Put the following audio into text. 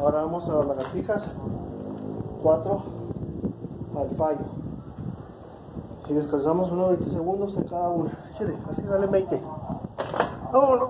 Ahora vamos a las lagartijas. 4 al fallo. Y descansamos unos 20 segundos de cada una. Chile, así salen 20. Vámonos.